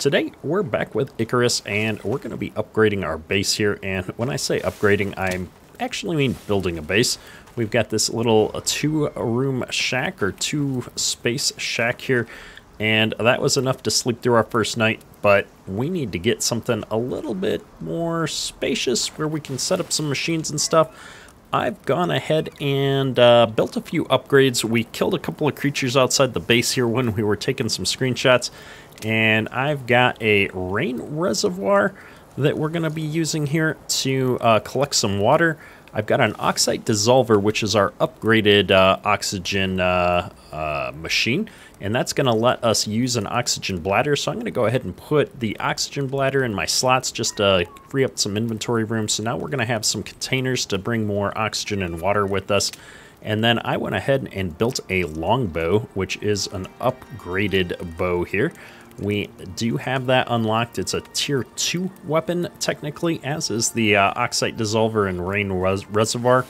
Today, we're back with Icarus, and we're going to be upgrading our base here. And when I say upgrading, I actually mean building a base. We've got this little two-room shack or two-space shack here, and that was enough to sleep through our first night, but we need to get something a little bit more spacious where we can set up some machines and stuff. I've gone ahead and uh, built a few upgrades. We killed a couple of creatures outside the base here when we were taking some screenshots, and I've got a rain reservoir that we're going to be using here to uh, collect some water. I've got an oxite dissolver, which is our upgraded uh, oxygen uh, uh, machine, and that's going to let us use an oxygen bladder. So I'm going to go ahead and put the oxygen bladder in my slots just to free up some inventory room. So now we're going to have some containers to bring more oxygen and water with us. And then I went ahead and built a longbow, which is an upgraded bow here. We do have that unlocked. It's a tier 2 weapon, technically, as is the uh, Oxite Dissolver and Rain Res Reservoir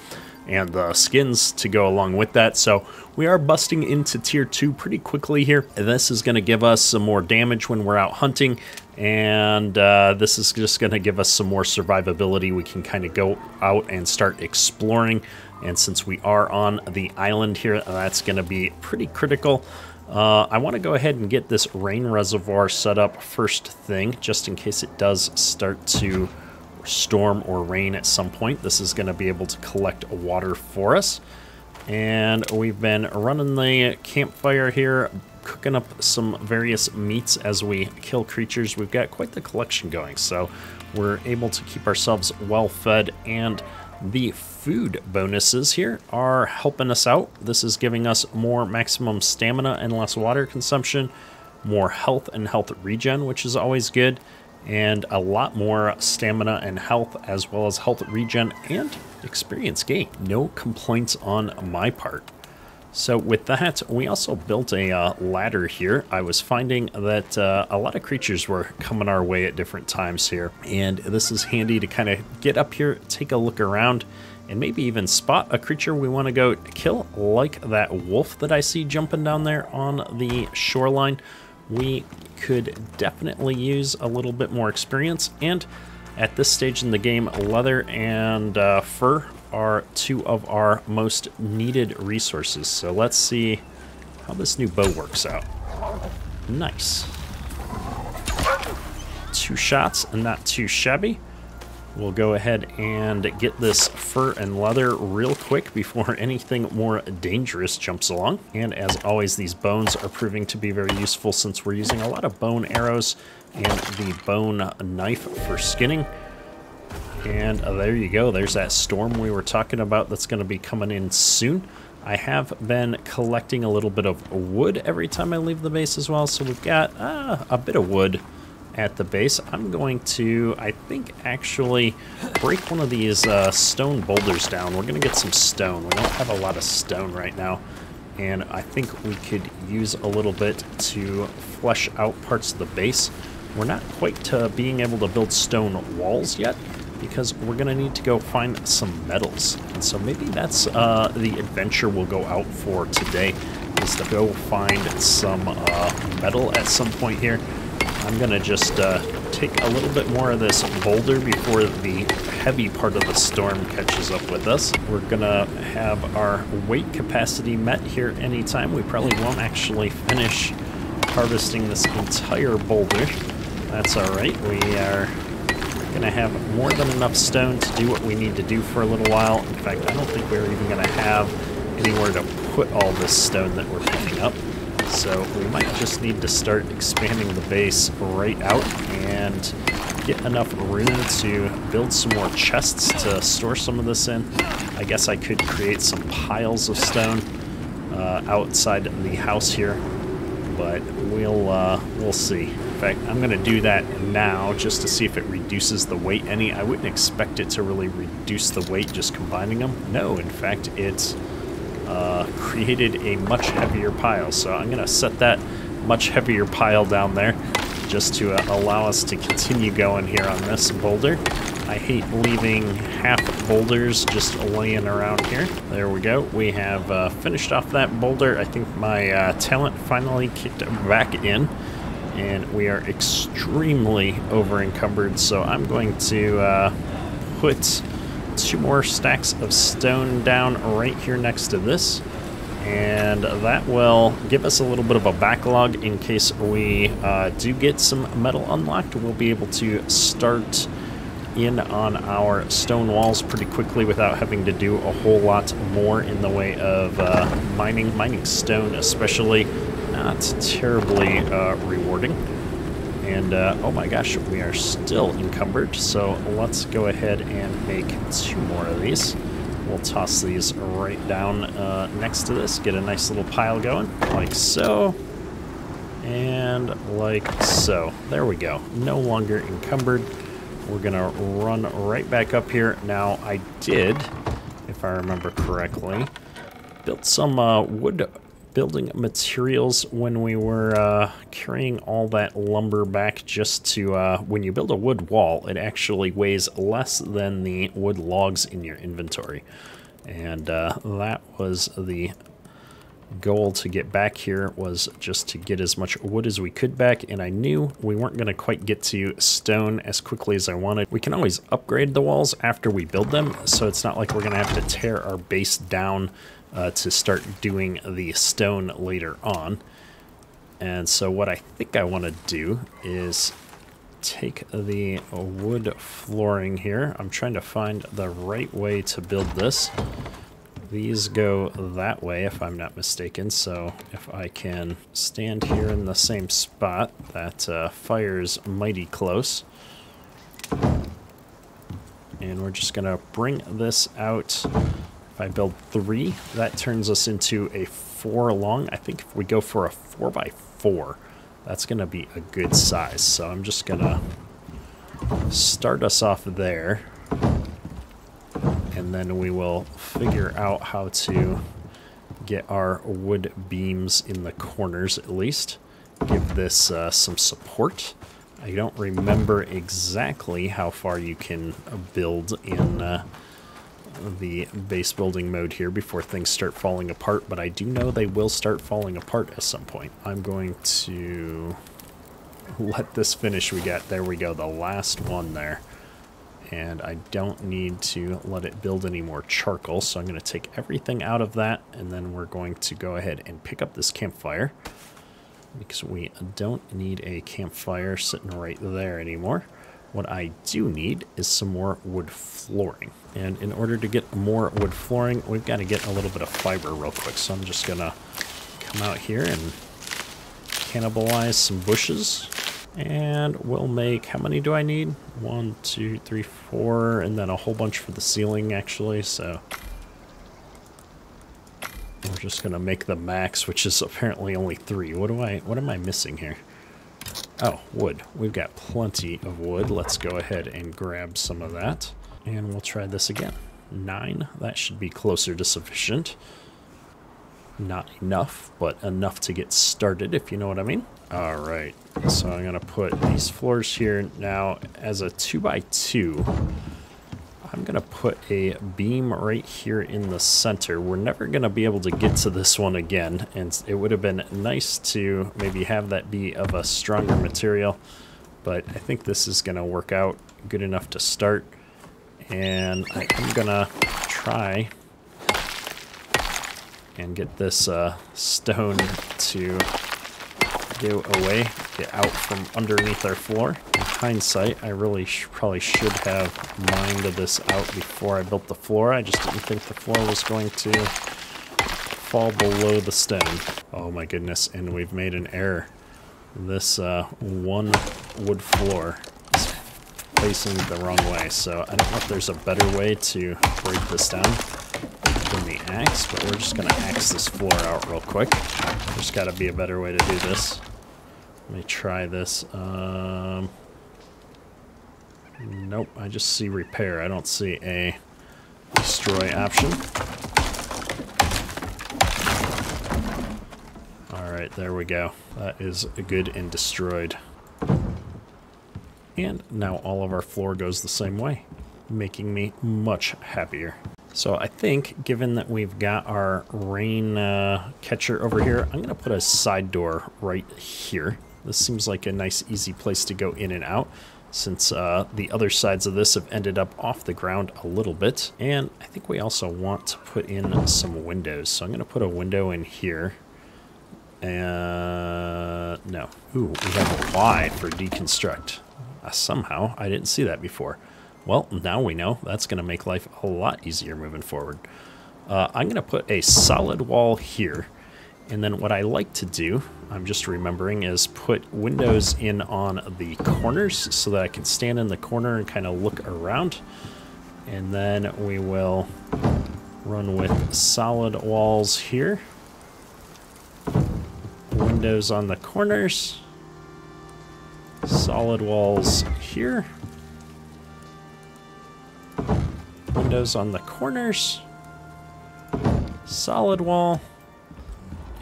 and the skins to go along with that. So we are busting into tier 2 pretty quickly here. This is going to give us some more damage when we're out hunting, and uh, this is just going to give us some more survivability. We can kind of go out and start exploring, and since we are on the island here, that's going to be pretty critical. Uh, I want to go ahead and get this rain reservoir set up first thing, just in case it does start to storm or rain at some point. This is going to be able to collect water for us. And we've been running the campfire here, cooking up some various meats as we kill creatures. We've got quite the collection going, so we're able to keep ourselves well fed and the food bonuses here are helping us out. This is giving us more maximum stamina and less water consumption, more health and health regen, which is always good, and a lot more stamina and health, as well as health regen and experience gain. No complaints on my part. So with that, we also built a uh, ladder here. I was finding that uh, a lot of creatures were coming our way at different times here. And this is handy to kind of get up here, take a look around, and maybe even spot a creature we want to go kill, like that wolf that I see jumping down there on the shoreline. We could definitely use a little bit more experience. And at this stage in the game, leather and uh, fur are two of our most needed resources. So let's see how this new bow works out. Nice. Two shots and not too shabby. We'll go ahead and get this fur and leather real quick before anything more dangerous jumps along. And as always, these bones are proving to be very useful since we're using a lot of bone arrows and the bone knife for skinning. And there you go. There's that storm we were talking about that's going to be coming in soon. I have been collecting a little bit of wood every time I leave the base as well. So we've got uh, a bit of wood at the base. I'm going to, I think, actually break one of these uh, stone boulders down. We're going to get some stone. We don't have a lot of stone right now. And I think we could use a little bit to flesh out parts of the base. We're not quite to being able to build stone walls yet, because we're going to need to go find some metals. And so maybe that's uh, the adventure we'll go out for today, is to go find some uh, metal at some point here. I'm going to just uh, take a little bit more of this boulder before the heavy part of the storm catches up with us. We're going to have our weight capacity met here anytime. We probably won't actually finish harvesting this entire boulder. That's alright. We are going to have more than enough stone to do what we need to do for a little while. In fact, I don't think we're even going to have anywhere to put all this stone that we're picking up. So we might just need to start expanding the base right out and get enough room to build some more chests to store some of this in. I guess I could create some piles of stone uh, outside the house here, but we'll uh, we'll see In fact, I'm going to do that now just to see if it reduces the weight any. I wouldn't expect it to really reduce the weight just combining them. No, in fact, it uh, created a much heavier pile. So I'm going to set that much heavier pile down there just to uh, allow us to continue going here on this boulder. I hate leaving half boulders just laying around here. There we go. We have uh, finished off that boulder. I think my uh, talent finally kicked back in and we are extremely over encumbered, so I'm going to uh, put two more stacks of stone down right here next to this and that will give us a little bit of a backlog in case we uh, do get some metal unlocked. We'll be able to start in on our stone walls pretty quickly without having to do a whole lot more in the way of uh, mining. Mining stone especially not terribly uh, rewarding. And uh, oh my gosh, we are still encumbered, so let's go ahead and make two more of these. We'll toss these right down uh, next to this, get a nice little pile going, like so, and like so. There we go. No longer encumbered. We're going to run right back up here. Now, I did, if I remember correctly, built some uh, wood building materials when we were uh, carrying all that lumber back just to, uh, when you build a wood wall, it actually weighs less than the wood logs in your inventory. And uh, that was the goal to get back here was just to get as much wood as we could back and I knew we weren't going to quite get to stone as quickly as I wanted. We can always upgrade the walls after we build them so it's not like we're going to have to tear our base down uh, to start doing the stone later on. And so what I think I want to do is take the wood flooring here. I'm trying to find the right way to build this. These go that way, if I'm not mistaken, so if I can stand here in the same spot, that uh, fire's mighty close. And we're just going to bring this out if I build three, that turns us into a four long. I think if we go for a four by four, that's going to be a good size. So I'm just going to start us off there. And then we will figure out how to get our wood beams in the corners at least. Give this uh, some support. I don't remember exactly how far you can build in uh, the base building mode here before things start falling apart, but I do know they will start falling apart at some point. I'm going to let this finish. We got, there we go, the last one there. And I don't need to let it build any more charcoal, so I'm going to take everything out of that, and then we're going to go ahead and pick up this campfire, because we don't need a campfire sitting right there anymore. What I do need is some more wood flooring. And in order to get more wood flooring, we've got to get a little bit of fiber real quick. So I'm just going to come out here and cannibalize some bushes. And we'll make, how many do I need? One, two, three, four, and then a whole bunch for the ceiling actually, so. We're just gonna make the max, which is apparently only three. What do I, what am I missing here? Oh, wood. We've got plenty of wood. Let's go ahead and grab some of that. And we'll try this again. Nine. That should be closer to sufficient. Not enough, but enough to get started, if you know what I mean. All right. So I'm to put these floors here now as a 2 by 2 I'm to put a beam right here in the center. We're never to be able to get to this one again, and it would have been nice to maybe have that be of a stronger material, but I think this is to work out good enough to start, and I am to try and get this uh, stone to go away, get out from underneath our floor. In hindsight, I really sh probably should have mined this out before I built the floor. I just didn't think the floor was going to fall below the stone. Oh my goodness, and we've made an error. This uh, one wood floor facing the wrong way, so I don't know if there's a better way to break this down than the axe, but we're just gonna axe this floor out real quick. There's gotta be a better way to do this. Let me try this. Um, nope, I just see repair. I don't see a destroy option. Alright, there we go. That is a good and destroyed. And now all of our floor goes the same way, making me much happier. So I think, given that we've got our rain uh, catcher over here, I'm going to put a side door right here This seems like a nice, easy place to go in and out since uh, the other sides of this have ended up off the ground a little bit. And I think we also want to put in some windows. So I'm going to put a window in here. Uh, no. Ooh, we have a Y for deconstruct. Somehow, I didn't see that before. Well, now we know. That's going to make life a lot easier moving forward. Uh, I'm going to put a solid wall here. And then what I like to do, I'm just remembering, is put windows in on the corners so that I can stand in the corner and kind of look around. And then we will run with solid walls here. Windows on the corners. Solid walls here. Windows on the corners. Solid wall.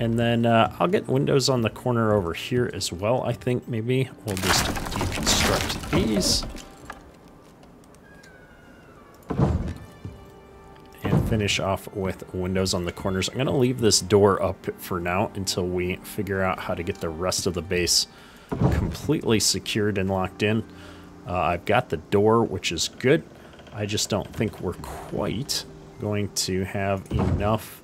And then uh, I'll get windows on the corner over here as well, I think, maybe. We'll just deconstruct these. And finish off with windows on the corners. I'm going to leave this door up for now until we figure out how to get the rest of the base completely secured and locked in. Uh, I've got the door, which is good. I just don't think we're quite going to have enough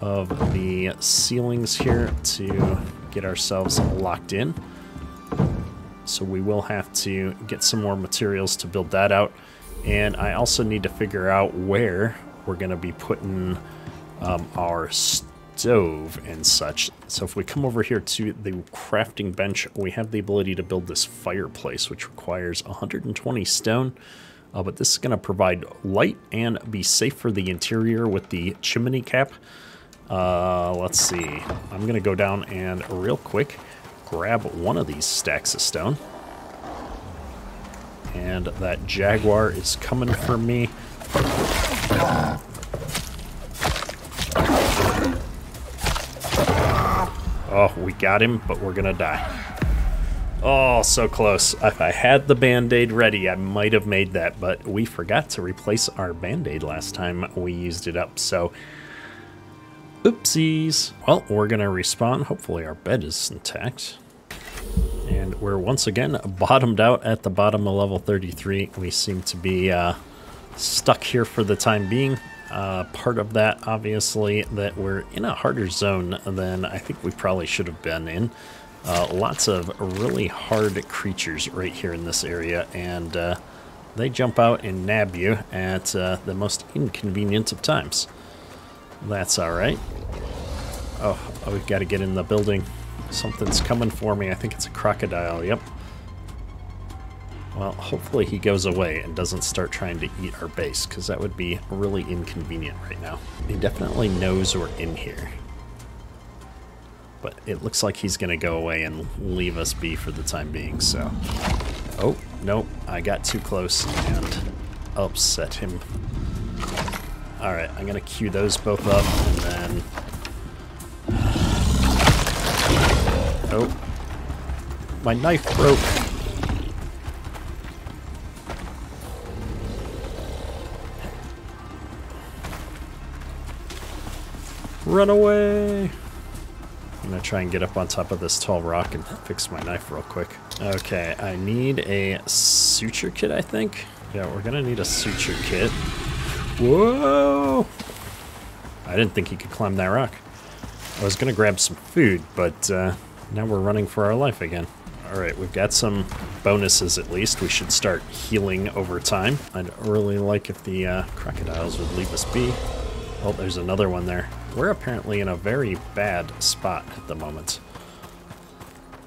of the ceilings here to get ourselves locked in. So we will have to get some more materials to build that out. And I also need to figure out where we're going to be putting um, our stove and such. So if we come over here to the crafting bench, we have the ability to build this fireplace, which requires 120 stone. Uh, but this is going to provide light and be safe for the interior with the chimney cap. Uh, let's see. I'm going to go down and real quick grab one of these stacks of stone. And that jaguar is coming for me. Oh, we got him, but we're to die. Oh, so close. If I had the Band-Aid ready, I might have made that, but we forgot to replace our Band-Aid last time we used it up, so Oopsies. Well, we're to respawn. Hopefully our bed is intact. And we're once again bottomed out at the bottom of level 33. We seem to be uh, stuck here for the time being. Uh, part of that, obviously, that we're in a harder zone than I think we probably should have been in. Uh, lots of really hard creatures right here in this area, and uh, they jump out and nab you at uh, the most inconvenient of times. That's alright. Oh, oh, we've got to get in the building. Something's coming for me. I think it's a crocodile. Yep. Well, hopefully he goes away and doesn't start trying to eat our base, because that would be really inconvenient right now. He definitely knows we're in here. But it looks like he's going to go away and leave us be for the time being, so... Oh, nope, I got too close and upset him. Alright, I'm gonna queue those both up, and then... Oh. My knife broke! Run away! I'm gonna try and get up on top of this tall rock and fix my knife real quick. Okay, I need a suture kit, I think? Yeah, we're gonna need a suture kit. Whoa! I didn't think he could climb that rock. I was to grab some food, but uh, now we're running for our life again. Alright, we've got some bonuses at least. We should start healing over time. I'd really like if the uh, crocodiles would leave us be. Oh, there's another one there. We're apparently in a very bad spot at the moment.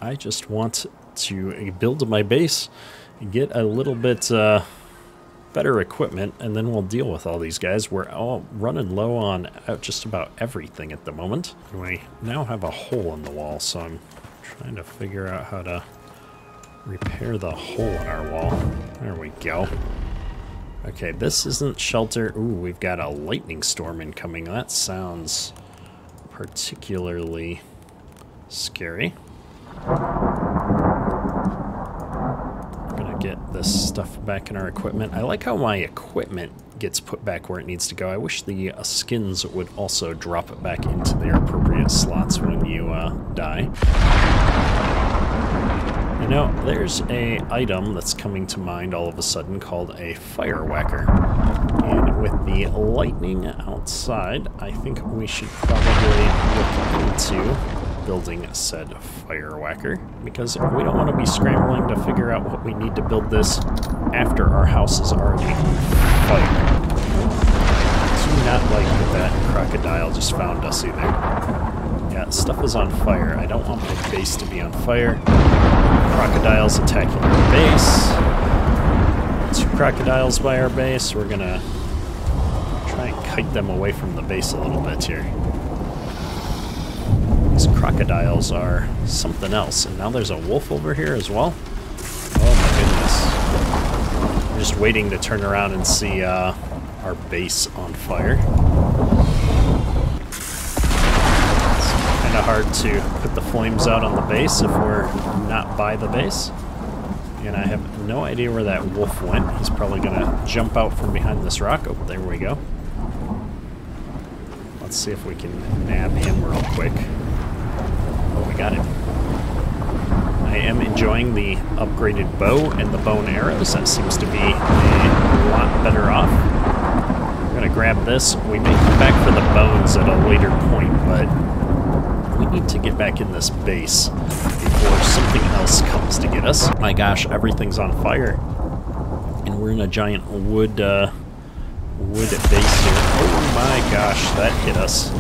I just want to build my base and get a little bit... Uh, better equipment, and then we'll deal with all these guys. We're all running low on just about everything at the moment. We now have a hole in the wall, so I'm trying to figure out how to repair the hole in our wall. There we go. Okay, this isn't shelter. Ooh, we've got a lightning storm incoming. That sounds particularly scary. I'm gonna get this stuff back in our equipment. I like how my equipment gets put back where it needs to go. I wish the uh, skins would also drop it back into their appropriate slots when you uh, die. You know, there's a item that's coming to mind all of a sudden called a fire whacker. And with the lightning outside, I think we should probably look into building said fire whacker because we don't want to be scrambling to figure out what we need to build this after our house is already fire. Do not like that crocodile just found us either. Yeah, stuff is on fire. I don't want my base to be on fire crocodiles attacking our base. Two crocodiles by our base. We're gonna try and kite them away from the base a little bit here. These crocodiles are something else. And now there's a wolf over here as well. Oh my goodness. I'm just waiting to turn around and see uh, our base on fire. Hard to put the flames out on the base if we're not by the base. And I have no idea where that wolf went. He's probably going to jump out from behind this rock. Oh, there we go. Let's see if we can nab him real quick. Oh, we got him. I am enjoying the upgraded bow and the bow and arrows. That seems to be a lot better off. I'm going to grab this. We may come back for the bones at a later point, but need to get back in this base before something else comes to get us. My gosh, everything's on fire. And we're in a giant wood, uh, wood base here. Oh my gosh, that hit us.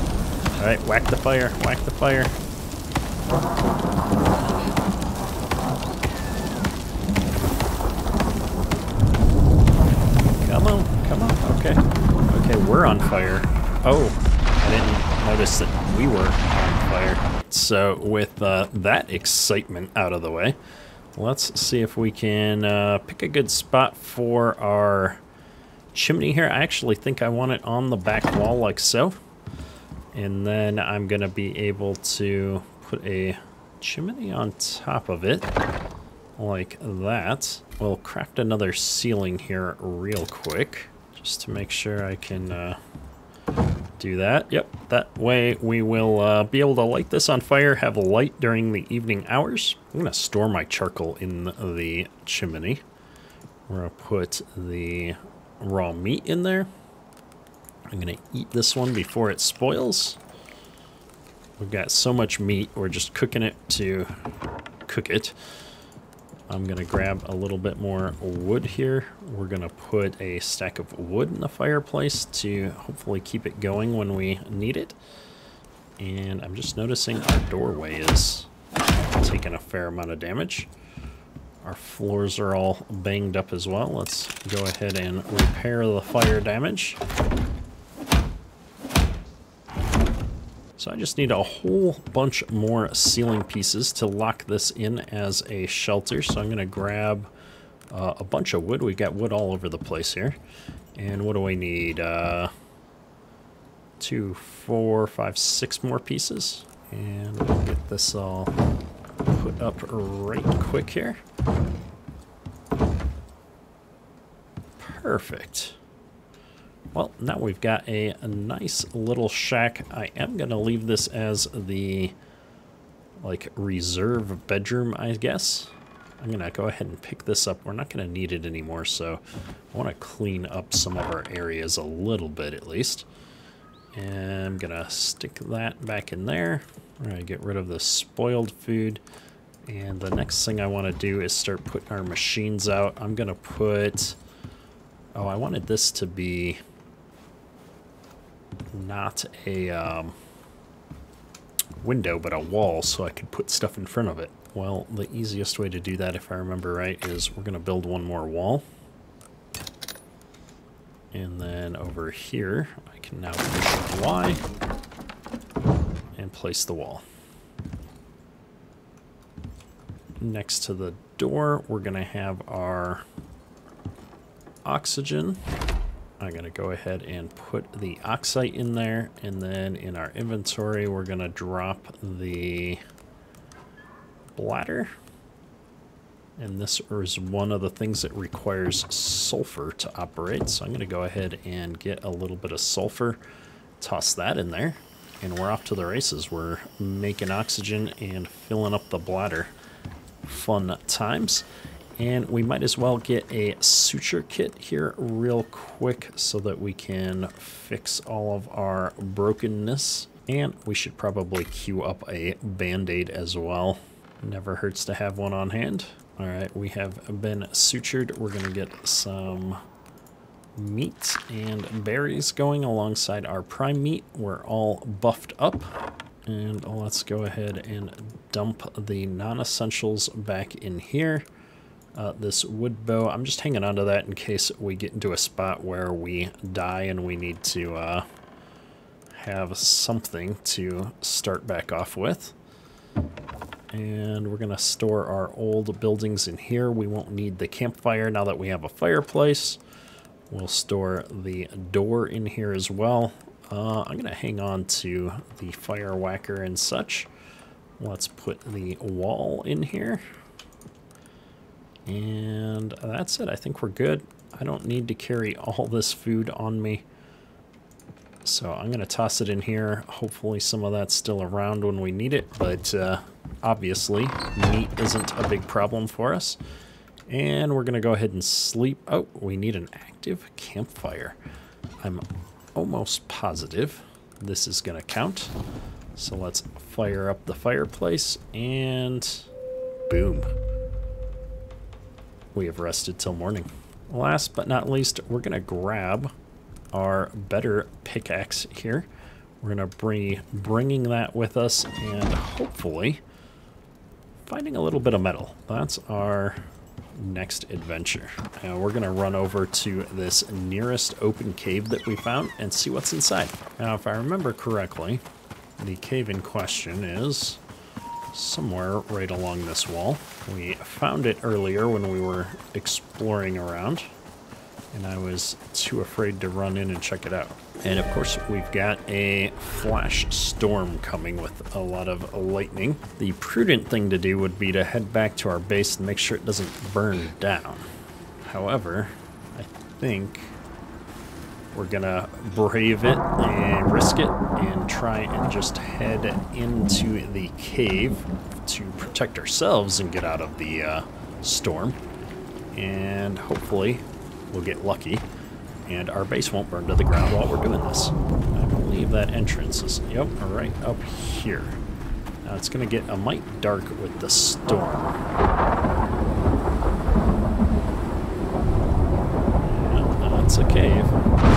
Alright, whack the fire, whack the fire. Come on, come on, okay. Okay, we're on fire. Oh, I didn't notice that we were So with uh, that excitement out of the way, let's see if we can uh, pick a good spot for our chimney here. I actually think I want it on the back wall like so. And then I'm going to be able to put a chimney on top of it like that. We'll craft another ceiling here real quick just to make sure I can uh, do that. Yep, that way we will uh, be able to light this on fire, have a light during the evening hours. I'm going to store my charcoal in the chimney. We're going to put the raw meat in there. I'm going to eat this one before it spoils. We've got so much meat, we're just cooking it to cook it. I'm to grab a little bit more wood here. We're to put a stack of wood in the fireplace to hopefully keep it going when we need it. And I'm just noticing our doorway is taking a fair amount of damage. Our floors are all banged up as well. Let's go ahead and repair the fire damage. So I just need a whole bunch more ceiling pieces to lock this in as a shelter. So I'm going to grab uh, a bunch of wood. We've got wood all over the place here. And what do I need? Uh, two, four, five, six more pieces. And we'll get this all put up right quick here. Perfect. Well, now we've got a, a nice little shack. I am going to leave this as the, like, reserve bedroom, I guess. I'm going to go ahead and pick this up. We're not going to need it anymore, so I want to clean up some of our areas a little bit at least. And I'm going to stick that back in there. We're going to get rid of the spoiled food. And the next thing I want to do is start putting our machines out. I'm going to put... Oh, I wanted this to be not a um, window, but a wall so I could put stuff in front of it. Well, the easiest way to do that, if I remember right, is we're going to build one more wall. And then over here, I can now push Y and place the wall. Next to the door, we're going to have our oxygen I'm going to go ahead and put the oxite in there. And then in our inventory, we're going to drop the bladder. And this is one of the things that requires sulfur to operate. So I'm going to go ahead and get a little bit of sulfur, toss that in there, and we're off to the races. We're making oxygen and filling up the bladder. fun times. And we might as well get a suture kit here real quick so that we can fix all of our brokenness. And we should probably queue up a band-aid as well. Never hurts to have one on hand. All right, we have been sutured. We're gonna get some meat and berries going alongside our prime meat. We're all buffed up. And let's go ahead and dump the non-essentials back in here. Uh, this wood bow, I'm just hanging on to that in case we get into a spot where we die and we need to uh, have something to start back off with. And we're going to store our old buildings in here. We won't need the campfire now that we have a fireplace. We'll store the door in here as well. Uh, I'm going to hang on to the fire whacker and such. Let's put the wall in here. And that's it. I think we're good. I don't need to carry all this food on me. So I'm going to toss it in here. Hopefully some of that's still around when we need it, but uh, obviously meat isn't a big problem for us. And we're going to go ahead and sleep. Oh, we need an active campfire. I'm almost positive this is going to count. So let's fire up the fireplace and boom. We have rested till morning. Last but not least, we're to grab our better pickaxe here. We're to be bringing that with us and hopefully finding a little bit of metal. That's our next adventure. And we're to run over to this nearest open cave that we found and see what's inside. Now, if I remember correctly, the cave in question is somewhere right along this wall. We found it earlier when we were exploring around and I was too afraid to run in and check it out. And of course, we've got a flash storm coming with a lot of lightning. The prudent thing to do would be to head back to our base and make sure it doesn't burn down. However, I think we're gonna brave it and risk it and try and just head into the cave to protect ourselves and get out of the uh, storm. And hopefully we'll get lucky and our base won't burn to the ground while we're doing this. I believe that entrance is, yep, right up here. Now it's to get a mite dark with the storm. That's a cave.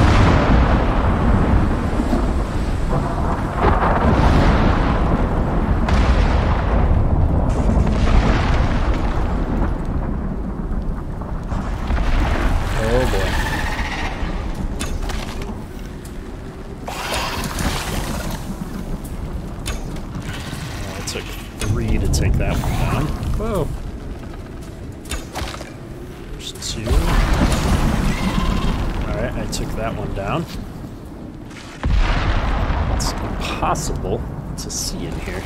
Impossible to see in here.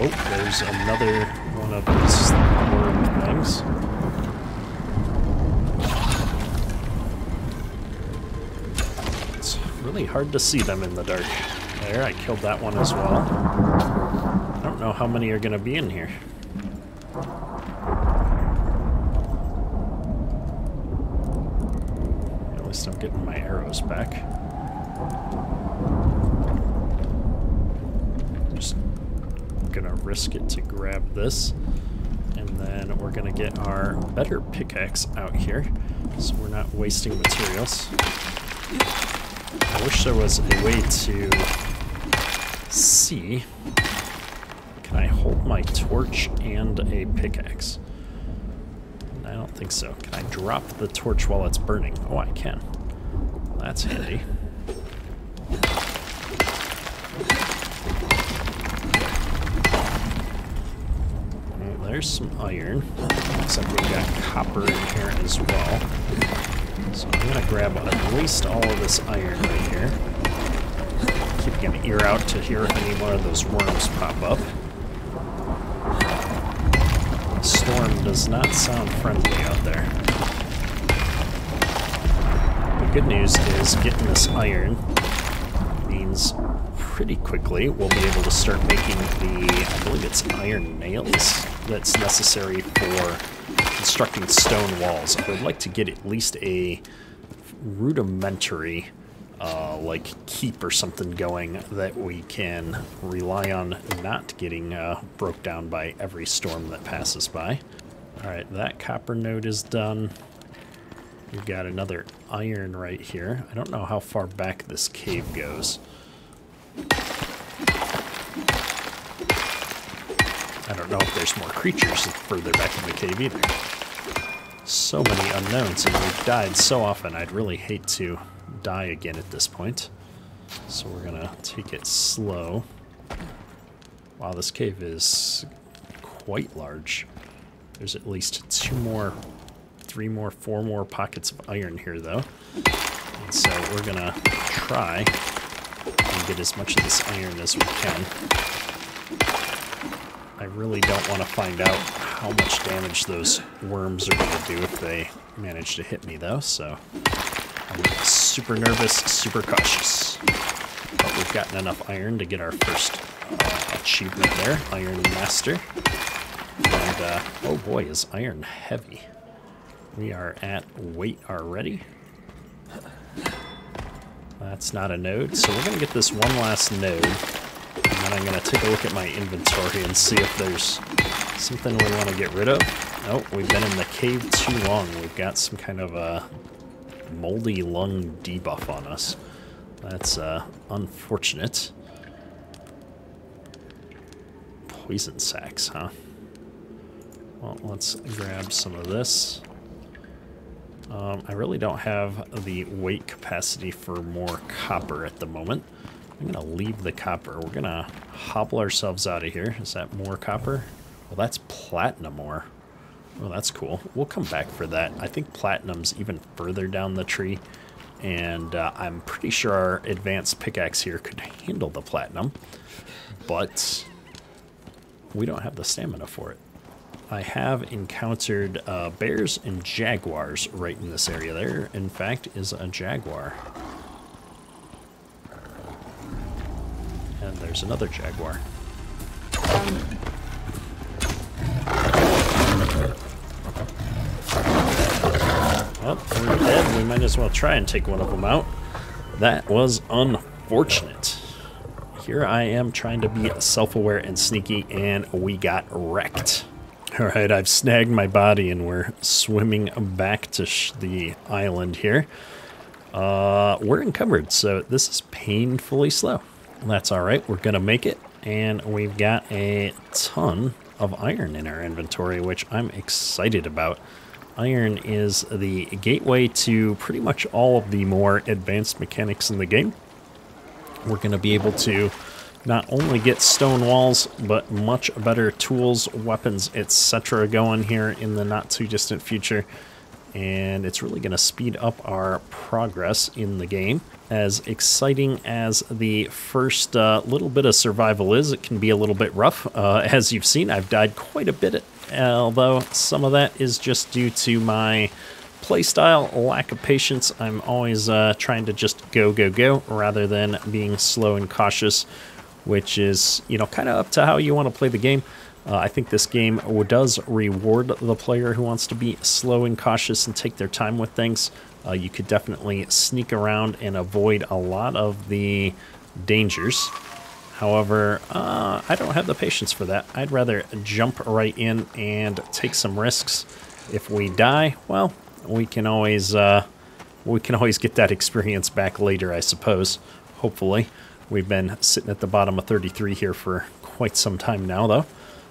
Oh, there's another one of these worm things. It's really hard to see them in the dark. There, I killed that one as well. I don't know how many are going to be in here. At least I'm getting my arrows back. Gonna risk it to grab this. And then we're gonna get our better pickaxe out here so we're not wasting materials. I wish there was a way to see. Can I hold my torch and a pickaxe? I don't think so. Can I drop the torch while it's burning? Oh, I can. That's handy. There's some iron. Except we've got copper in here as well. So I'm gonna grab at least all of this iron right here. Keeping an ear out to hear if any more of those worms pop up. Storm does not sound friendly out there. The good news is getting this iron means pretty quickly we'll be able to start making the, I believe it's iron nails. That's necessary for constructing stone walls. I would like to get at least a rudimentary uh, like keep or something going that we can rely on not getting uh, broke down by every storm that passes by. Alright, that copper node is done. We've got another iron right here. I don't know how far back this cave goes. I don't know if there's more creatures further back in the cave either. So many unknowns, and we've died so often, I'd really hate to die again at this point. So we're gonna take it slow. Wow, this cave is quite large. There's at least two more, three more, four more pockets of iron here, though. And so we're gonna try and get as much of this iron as we can. I really don't want to find out how much damage those worms are going to do if they manage to hit me, though, so I'm super nervous, super cautious. But we've gotten enough iron to get our first uh, achievement there, Iron Master. And, uh, oh boy, is iron heavy. We are at weight already. That's not a node, so we're going to get this one last node. And I'm going to take a look at my inventory and see if there's something we want to get rid of. Oh, we've been in the cave too long. We've got some kind of a moldy lung debuff on us. That's uh, unfortunate. Poison sacks, huh? Well, let's grab some of this. Um, I really don't have the weight capacity for more copper at the moment. I'm to leave the copper. We're to hobble ourselves out of here. Is that more copper? Well, that's platinum ore. Well, that's cool. We'll come back for that. I think platinum's even further down the tree, and uh, I'm pretty sure our advanced pickaxe here could handle the platinum, but we don't have the stamina for it. I have encountered uh, bears and jaguars right in this area. There, in fact, is a jaguar. And there's another jaguar. Well, we're dead. We might as well try and take one of them out. That was unfortunate. Here I am trying to be self-aware and sneaky, and we got wrecked. Alright, I've snagged my body, and we're swimming back to the island here. Uh, we're encumbered, so this is painfully slow. That's alright, we're going to make it, and we've got a ton of iron in our inventory, which I'm excited about iron is the gateway to pretty much all of the more advanced mechanics in the game. We're going to be able to not only get stone walls, but much better tools, weapons, etc. going here in the not too distant future. And it's really going to speed up our progress in the game. As exciting as the first uh, little bit of survival is, it can be a little bit rough. Uh, as you've seen, I've died quite a bit although some of that is just due to my playstyle, lack of patience. I'm always uh, trying to just go, go, go, rather than being slow and cautious, which is, you know, kind of up to how you want to play the game. Uh, I think this game does reward the player who wants to be slow and cautious and take their time with things. Uh, you could definitely sneak around and avoid a lot of the dangers. However, uh, I don't have the patience for that. I'd rather jump right in and take some risks. If we die, well, we can always uh, we can always get that experience back later, I suppose. Hopefully, we've been sitting at the bottom of 33 here for quite some time now, though.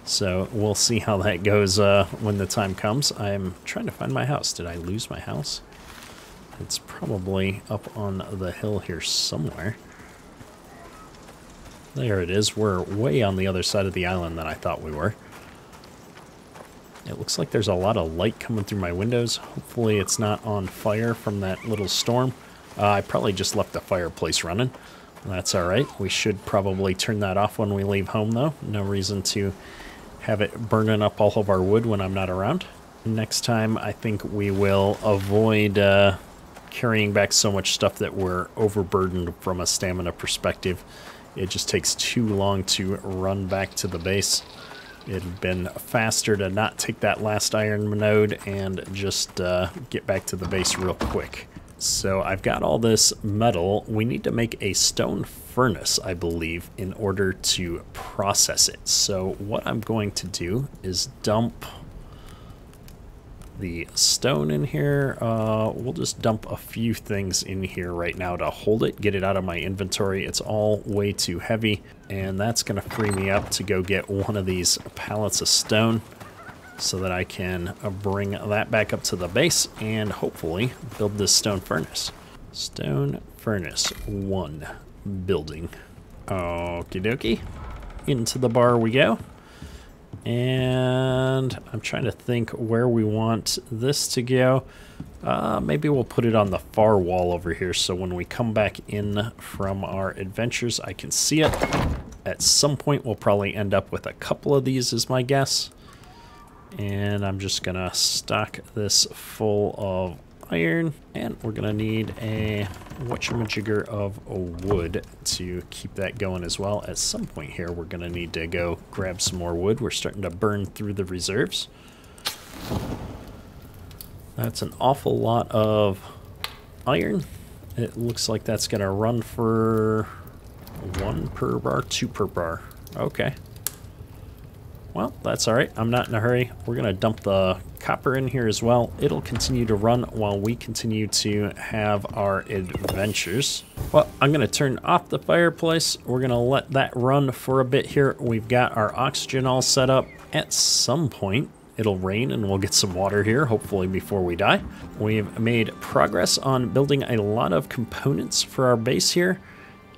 So we'll see how that goes uh, when the time comes. I'm trying to find my house. Did I lose my house? It's probably up on the hill here somewhere. There it is. We're way on the other side of the island than I thought we were. It looks like there's a lot of light coming through my windows. Hopefully it's not on fire from that little storm. Uh, I probably just left the fireplace running. That's alright. We should probably turn that off when we leave home, though. No reason to have it burning up all of our wood when I'm not around. Next time, I think we will avoid uh, carrying back so much stuff that we're overburdened from a stamina perspective. It just takes too long to run back to the base. It'd been faster to not take that last iron node and just uh, get back to the base real quick. So I've got all this metal. We need to make a stone furnace, I believe, in order to process it. So what I'm going to do is dump the stone in here. Uh, we'll just dump a few things in here right now to hold it, get it out of my inventory. It's all way too heavy, and that's going to free me up to go get one of these pallets of stone so that I can uh, bring that back up to the base and hopefully build this stone furnace. Stone furnace one building. Okie dokie. Into the bar we go. And I'm trying to think where we want this to go. Uh, maybe we'll put it on the far wall over here so when we come back in from our adventures, I can see it. At some point, we'll probably end up with a couple of these is my guess. And I'm just to stock this full of iron, and we're gonna need a whatchamajigger of wood to keep that going as well. At some point here, we're gonna need to go grab some more wood. We're starting to burn through the reserves. That's an awful lot of iron. It looks like that's gonna run for one per bar, two per bar. Okay. Well, that's all right. I'm not in a hurry. We're going to dump the copper in here as well. It'll continue to run while we continue to have our adventures. Well, I'm going to turn off the fireplace. We're going to let that run for a bit here. We've got our oxygen all set up. At some point, it'll rain and we'll get some water here, hopefully before we die. We've made progress on building a lot of components for our base here.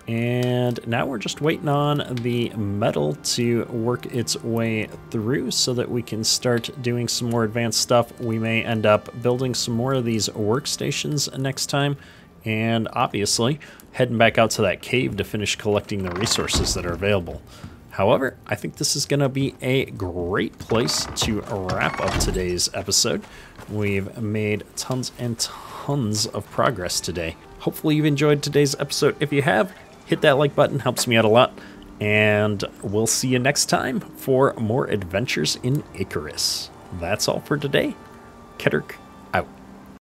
And now we're just waiting on the metal to work its way through so that we can start doing some more advanced stuff. We may end up building some more of these workstations next time. And obviously, heading back out to that cave to finish collecting the resources that are available. However, I think this is going to be a great place to wrap up today's episode. We've made tons and tons of progress today. Hopefully you've enjoyed today's episode. If you have, hit that like button, helps me out a lot. And we'll see you next time for more adventures in Icarus. That's all for today. Kederk